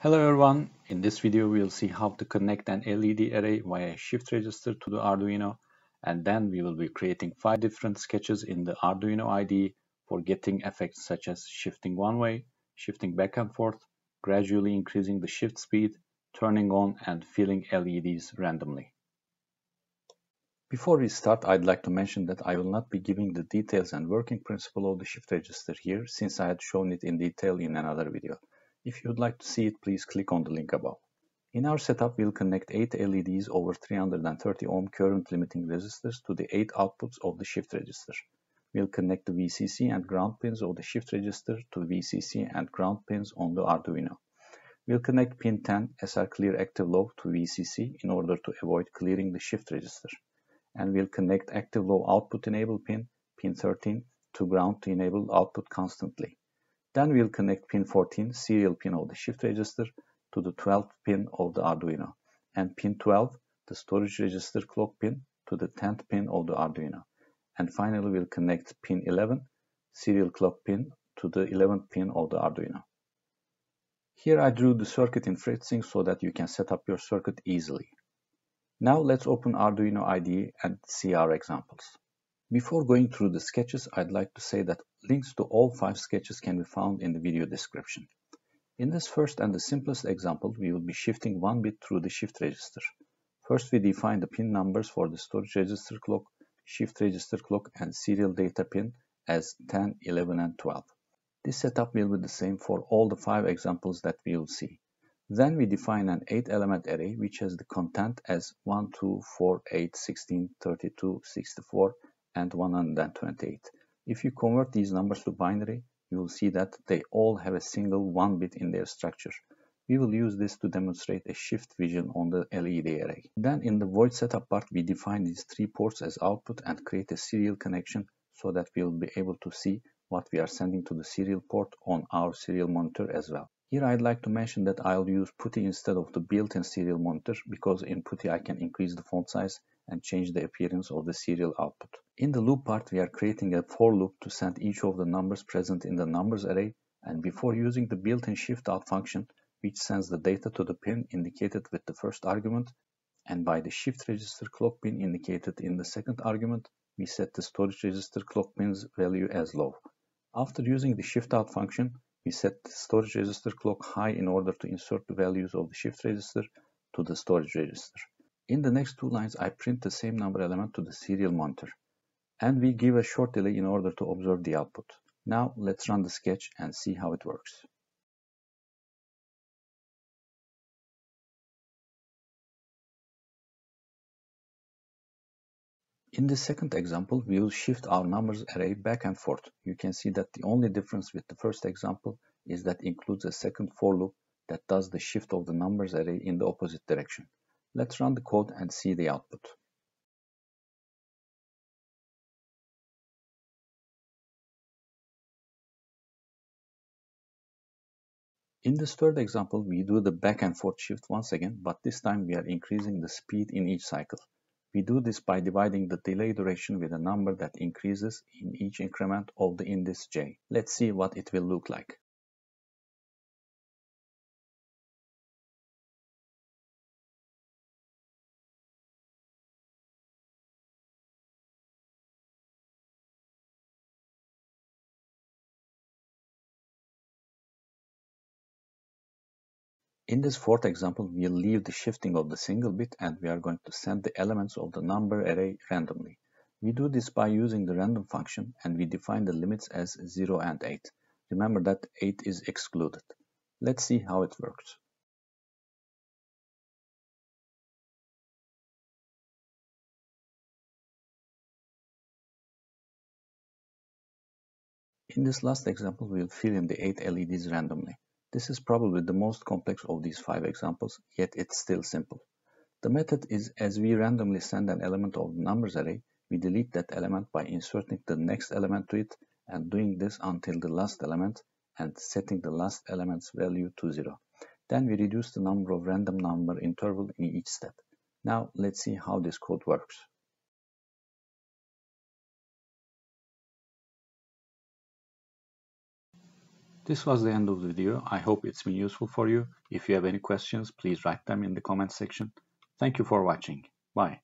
Hello everyone, in this video we'll see how to connect an LED array via shift register to the Arduino and then we will be creating five different sketches in the Arduino IDE for getting effects such as shifting one way, shifting back and forth, gradually increasing the shift speed, turning on and filling LEDs randomly. Before we start, I'd like to mention that I will not be giving the details and working principle of the shift register here since I had shown it in detail in another video. If you'd like to see it, please click on the link above. In our setup, we'll connect 8 LEDs over 330 ohm current limiting resistors to the 8 outputs of the shift register. We'll connect the VCC and ground pins of the shift register to VCC and ground pins on the Arduino. We'll connect pin 10 SR clear active low to VCC in order to avoid clearing the shift register. And we'll connect active low output enable pin, pin 13, to ground to enable output constantly. Then we'll connect pin 14, serial pin of the shift register, to the 12th pin of the Arduino, and pin 12, the storage register clock pin, to the 10th pin of the Arduino. And finally, we'll connect pin 11, serial clock pin, to the 11th pin of the Arduino. Here I drew the circuit in Fritzing so that you can set up your circuit easily. Now let's open Arduino IDE and see our examples. Before going through the sketches, I'd like to say that links to all five sketches can be found in the video description. In this first and the simplest example, we will be shifting one bit through the shift register. First, we define the pin numbers for the storage register clock, shift register clock, and serial data pin as 10, 11, and 12. This setup will be the same for all the five examples that we will see. Then we define an 8-element array which has the content as 1, 2, 4, 8, 16, 32, 64, and 128. If you convert these numbers to binary, you will see that they all have a single 1 bit in their structure. We will use this to demonstrate a shift vision on the LED array. Then in the void setup part, we define these three ports as output and create a serial connection so that we will be able to see what we are sending to the serial port on our serial monitor as well. Here I'd like to mention that I'll use PuTTY instead of the built-in serial monitor because in PuTTY I can increase the font size and change the appearance of the serial output. In the loop part, we are creating a for loop to send each of the numbers present in the numbers array and before using the built-in shift out function, which sends the data to the pin indicated with the first argument, and by the shift register clock pin indicated in the second argument, we set the storage register clock pin's value as low. After using the shift out function, we set the storage register clock high in order to insert the values of the shift register to the storage register. In the next two lines, I print the same number element to the serial monitor. And we give a short delay in order to observe the output. Now let's run the sketch and see how it works. In the second example, we will shift our numbers array back and forth. You can see that the only difference with the first example is that includes a second for loop that does the shift of the numbers array in the opposite direction. Let's run the code and see the output. In this third example, we do the back and forth shift once again, but this time we are increasing the speed in each cycle. We do this by dividing the delay duration with a number that increases in each increment of the index j. Let's see what it will look like. In this fourth example, we'll leave the shifting of the single bit and we are going to send the elements of the number array randomly. We do this by using the random function and we define the limits as 0 and 8. Remember that 8 is excluded. Let's see how it works. In this last example, we'll fill in the 8 LEDs randomly. This is probably the most complex of these five examples, yet it's still simple. The method is as we randomly send an element of the numbers array, we delete that element by inserting the next element to it and doing this until the last element and setting the last element's value to 0. Then we reduce the number of random number interval in each step. Now let's see how this code works. This was the end of the video. I hope it's been useful for you. If you have any questions, please write them in the comment section. Thank you for watching. Bye.